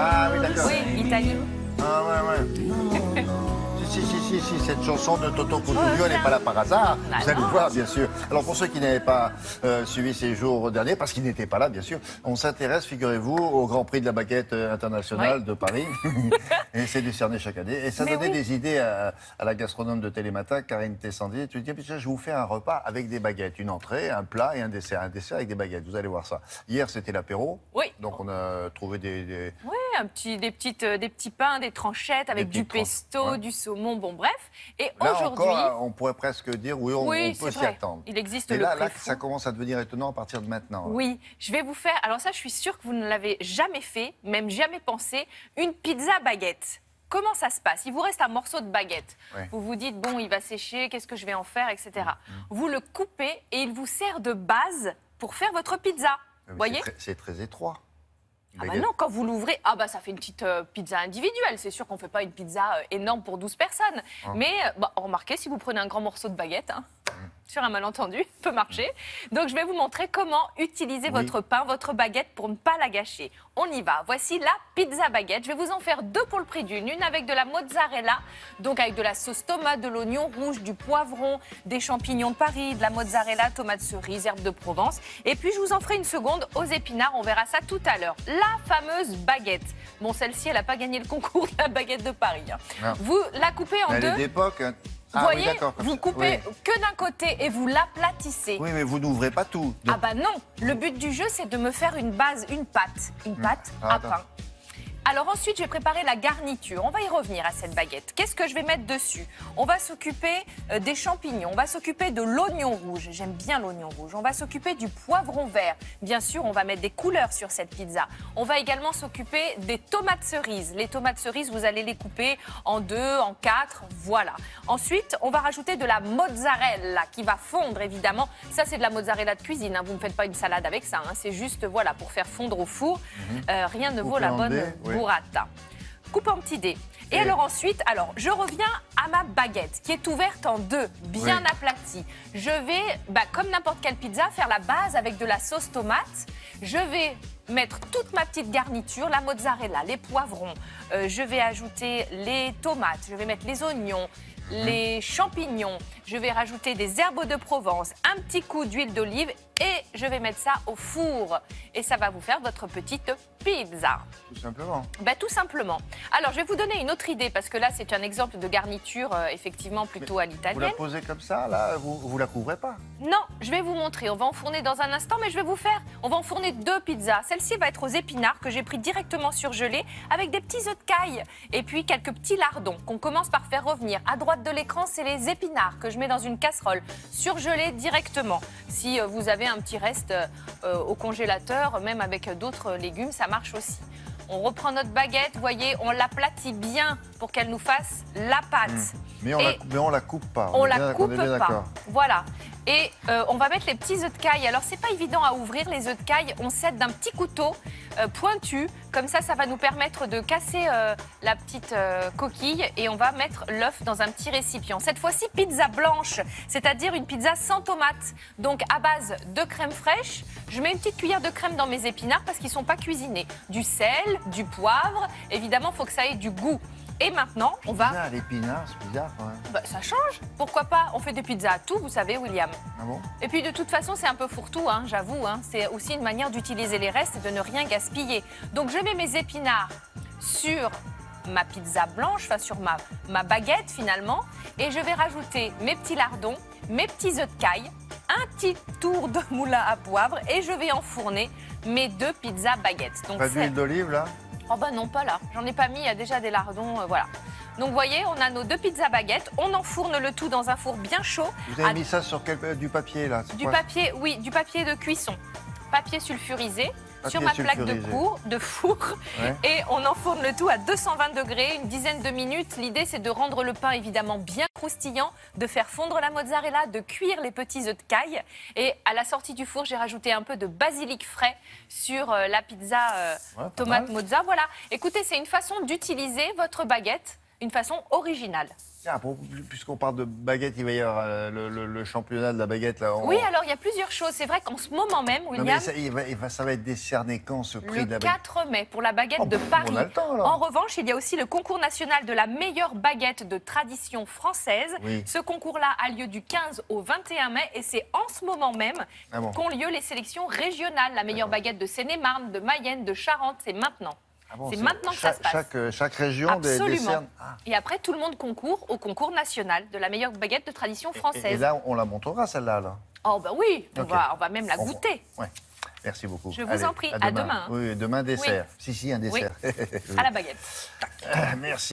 Ah oui, d'accord. Oui, Italie. Ah ouais, ouais. Si, si, si, si, cette chanson de Toto Cutugno, Oh, elle n'est pas là par hasard. Bah Vous allez non. voir, bien sûr. Alors, pour ceux qui n'avaient pas euh, suivi ces jours derniers, parce qu'ils n'étaient pas là, bien sûr, on s'intéresse, figurez-vous, au Grand Prix de la baguette euh, internationale Oui. de Paris. et c'est décerné chaque année. Et ça Mais donnait oui. des idées à, à la gastronome de Télématin, Karine Tessandier. Tu dis, Tiens, je vous fais un repas avec des baguettes. Une entrée, un plat et un dessert. Un dessert avec des baguettes. Vous allez voir ça. Hier, c'était l'apéro. Oui. Donc, on a trouvé des- des, Oui, un petit, des, petites, euh, des petits pains, des tranchettes avec Des du pesto, ouais. du saumon, bon bref. Et aujourd'hui, encore, on pourrait presque dire oui, on, Oui, on peut s'y attendre. Il existe Et le là, ça commence à devenir étonnant à partir de maintenant. hein. oui, je vais vous faire, alors ça je suis sûre que vous ne l'avez jamais fait, même jamais pensé, une pizza baguette. Comment ça se passe? Il vous reste un morceau de baguette. Ouais. Vous vous dites, bon, il va sécher, qu'est-ce que je vais en faire, etc. Mm, Vous le coupez et il vous sert de base pour faire votre pizza. Vous voyez c'est très- C'est très étroit. Ah bah non, quand vous l'ouvrez, ah bah ça fait une petite euh, pizza individuelle. C'est sûr qu'on ne fait pas une pizza euh, énorme pour 12 personnes. Ah. Mais euh, bah, remarquez, si vous prenez un grand morceau de baguette, hein. Sur un malentendu, peut marcher. Donc je vais vous montrer comment utiliser Oui. votre pain, votre baguette pour ne pas la gâcher. On y va. Voici la pizza baguette. Je vais vous en faire deux pour le prix d'une. Une avec de la mozzarella, donc avec de la sauce tomate, de l'oignon rouge, du poivron, des champignons de Paris, de la mozzarella, tomates cerises, herbes de Provence. Et puis je vous en ferai une seconde aux épinards. On verra ça tout à l'heure. La fameuse baguette. Bon, celle-ci, elle n'a pas gagné le concours de la baguette de Paris. hein. Non. Vous la coupez en Mais elle est deux. d'époque. Vous Ah voyez, vous coupez Oui. que d'un côté et vous l'aplatissez. Oui, mais vous n'ouvrez pas tout. Ah bah non, le but du jeu c'est de me faire une base, une pâte, une pâte Ah, à attends. pain. Alors ensuite, je vais préparer la garniture. On va y revenir à cette baguette. Qu'est-ce que je vais mettre dessus? On va s'occuper euh, des champignons, on va s'occuper de l'oignon rouge. J'aime bien l'oignon rouge. On va s'occuper du poivron vert. Bien sûr, on va mettre des couleurs sur cette pizza. On va également s'occuper des tomates cerises. Les tomates cerises, vous allez les couper en deux, en quatre, voilà. Ensuite, on va rajouter de la mozzarella qui va fondre évidemment. Ça, c'est de la mozzarella de cuisine. hein. Vous ne faites pas une salade avec ça. hein. C'est juste voilà pour faire fondre au four. Euh, rien ne vaut la bonne oui. Burrata. Coupe en petits dés. Et, alors ensuite, alors je reviens à ma baguette qui est ouverte en deux, bien Oui. aplatie. Je vais, bah, comme n'importe quelle pizza, faire la base avec de la sauce tomate. Je vais mettre toute ma petite garniture, la mozzarella, les poivrons. Euh, je vais ajouter les tomates. Je vais mettre les oignons, les champignons. Je vais rajouter des herbes de Provence, un petit coup d'huile d'olive et je vais mettre ça au four. Et ça va vous faire votre petite pizza. Tout simplement. Bah, tout simplement. Alors, je vais vous donner une autre idée parce que là, c'est un exemple de garniture euh, effectivement plutôt à Vous la l'italienne. posez comme ça, là, vous, vous la couvrez pas. Non, je vais vous montrer. On va enfourner dans un instant, mais je vais vous faire. On va enfourner deux pizzas. Celle-ci va être aux épinards que j'ai pris directement surgelés avec des petits œufs de caille et puis quelques petits lardons qu'on commence par faire revenir. À droite de l'écran, c'est les épinards que je mets dans une casserole surgelés directement. Si euh, vous avez un petit reste euh, au congélateur, même avec d'autres légumes, ça marche aussi. On reprend notre baguette, voyez, on l'aplatit bien pour qu'elle nous fasse la pâte. Mais on, la, mais on la coupe pas. On bien- la coupe pas. Voilà. Et euh, on va mettre les petits œufs de caille. Alors, c'est pas évident à ouvrir les œufs de caille. On s'aide d'un petit couteau euh, pointu. Comme ça, ça va nous permettre de casser euh, la petite coquille et on va mettre l'œuf dans un petit récipient. Cette fois-ci, pizza blanche, c'est-à-dire une pizza sans tomate. Donc, à base de crème fraîche, je mets une petite cuillère de crème dans mes épinards parce qu'ils sont pas cuisinés. Du sel, du poivre. Évidemment, il faut que ça ait du goût. Et maintenant, on va. Pizza à l'épinard, c'est bizarre quand même. Bah, ça change. Pourquoi pas On fait des pizzas à tout, vous savez, William. Ah bon? Et puis de toute façon, c'est un peu fourre-tout, hein, j'avoue. hein. C'est aussi une manière d'utiliser les restes et de ne rien gaspiller. Donc je mets mes épinards sur ma pizza blanche, enfin sur ma, ma baguette finalement, et je vais rajouter mes petits lardons, mes petits œufs de caille, un petit tour de moulin à poivre, et je vais enfourner mes deux pizzas baguettes. Donc Pas d'huile d'olive là? Oh bah non, pas là. J'en ai pas mis, il y a déjà des lardons, euh, voilà. Donc vous voyez, on a nos deux pizzas baguettes, on enfourne le tout dans un four bien chaud. Vous avez à mis ça sur quel- euh, du papier là du papier, oui, du papier de cuisson. Papier sulfurisé sur ma plaque de, de four. Ouais. Et on enfourne le tout à 220 degrés, une dizaine de minutes. L'idée, c'est de rendre le pain évidemment bien croustillant, de faire fondre la mozzarella, de cuire les petits œufs de caille. Et à la sortie du four, j'ai rajouté un peu de basilic frais sur euh, la pizza euh, Ouais, tomate mozza. Voilà. Écoutez, c'est une façon d'utiliser votre baguette une façon originale. Puisqu'on parle de baguette, il va y avoir euh, le, le- le championnat de la baguette. Là, on- Oui, alors il y a plusieurs choses. C'est vrai qu'en ce moment même, Non, mais William, ça, il va, ça va être décerné quand ce prix le de la baguette 4 mai pour la baguette Oh, de on Paris. a le temps, alors. En revanche, il y a aussi le concours national de la meilleure baguette de tradition française. Oui. Ce concours-là a lieu du 15 au 21 mai et c'est en ce moment même Ah bon. qu'ont lieu les sélections régionales. La meilleure baguette de Seine-et-Marne, de Mayenne, de Charente, c'est maintenant. Ah bon, c'est maintenant que ça se passe. Chaque, chaque région Absolument. décerne. Ah. Et après, tout le monde concourt au concours national de la meilleure baguette de tradition Et- française. Et, là, on la montrera, celle-là. Là. Oh, bah oui, on, va, on va même la goûter. Ouais. Merci beaucoup. Je vous en prie. À demain, hein. Oui, demain, dessert. Si, si, un dessert. À la baguette. Merci.